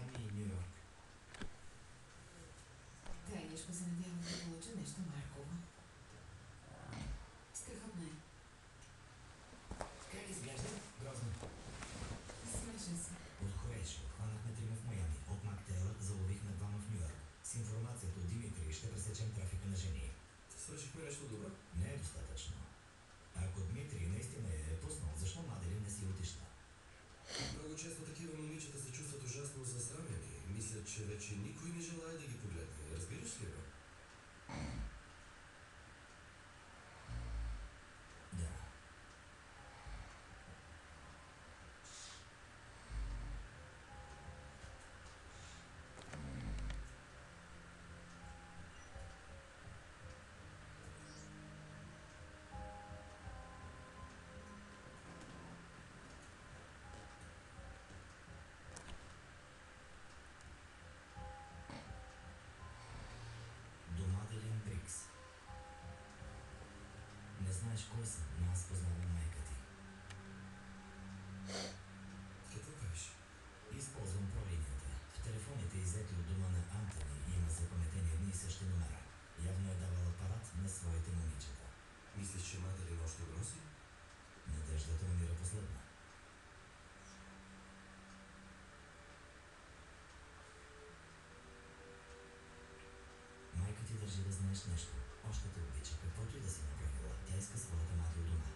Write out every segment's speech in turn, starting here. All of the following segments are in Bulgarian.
Майами и Нью Йорк. Тайничко се надявам да получа нещо Марково. Страхотно е. Как изглежда? Грозно. Смешен си. От Хорешо хванахме трима в Майами. От Мактейлър заловихме двама в Нью Йорк. С информацията от Димитри ще пресечем трафика на жени. Свършихме нещо добро. Не е достатъчно. Ако Дмитрий наистина е пуснал, защо знаеш кой съм, но аз познавам майка ти. Какво правиш? Използвам пролинията. В телефоните, иззети от дома на Антони, има запаметени едни и същи номера. Явно е давал апарат на своите момичета. Мислиш, че Маделин още го носи? Надеждата умира последна. Майка ти държи да знаеш нещо. Те обича, каквото и да си направила. Тя иска своята мати у дома.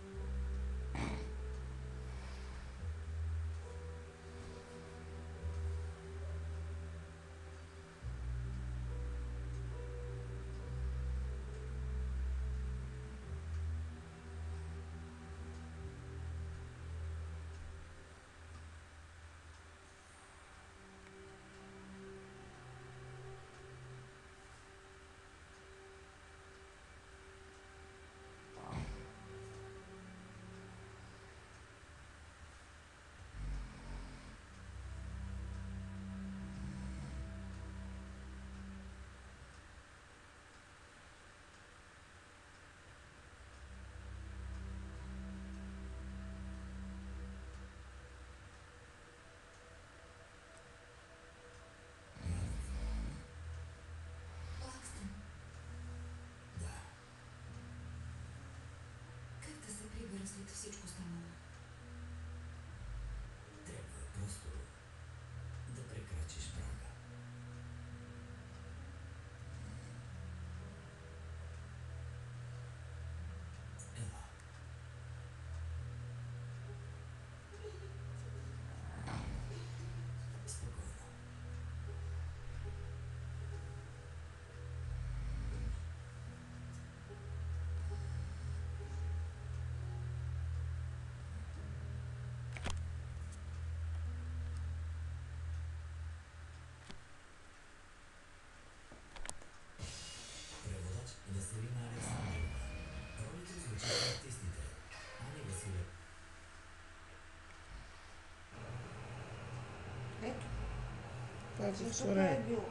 Повторение. било.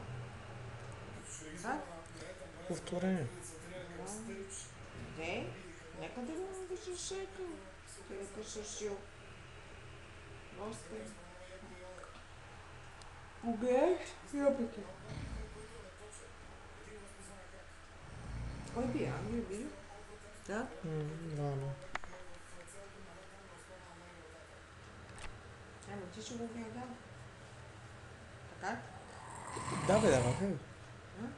Как? Повторение. Де, нека да го напишеш шейка. Ти да пишеш шил. Още. Погледаш ябълки. Кой би? Ангел би? Да? Да, да. Ема ти ще го гледам. Така? Да, бе, да, махай. М?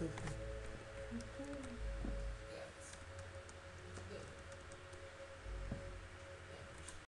Thank.